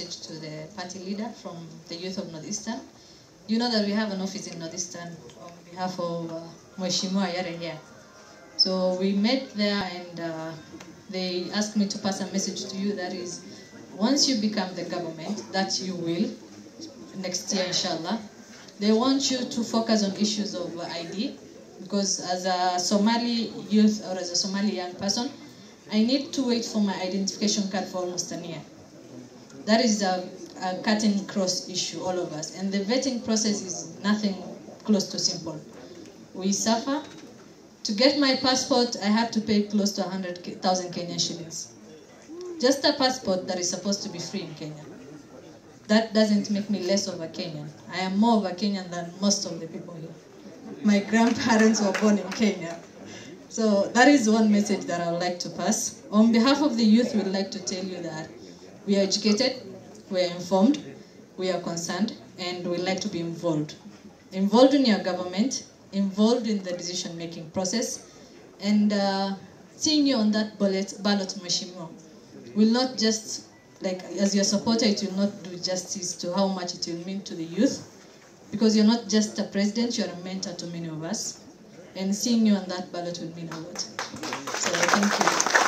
message to the party leader from the youth of Northeastern. You know that we have an office in Northeastern on behalf of uh, Mheshimiwa Yare here. So we met there and uh, they asked me to pass a message to you that is, once you become the government, that you will, next year inshallah, they want you to focus on issues of ID because as a Somali youth or as a Somali young person, I need to wait for my identification card for almost a year. That is a, a cut and cross issue, all of us. And the vetting process is nothing close to simple. We suffer. To get my passport, I have to pay close to 100,000 Kenyan shillings. Just a passport that is supposed to be free in Kenya. That doesn't make me less of a Kenyan. I am more of a Kenyan than most of the people here. My grandparents were born in Kenya. So that is one message that I would like to pass. On behalf of the youth, we would like to tell you that we are educated, we are informed, we are concerned, and we like to be involved. Involved in your government, involved in the decision-making process, and uh, seeing you on that ballot, ballot Mheshimiwa will not just, like, as your supporter, it will not do justice to how much it will mean to the youth, because you're not just a president, you're a mentor to many of us and seeing you on that ballot would mean a lot. So thank you.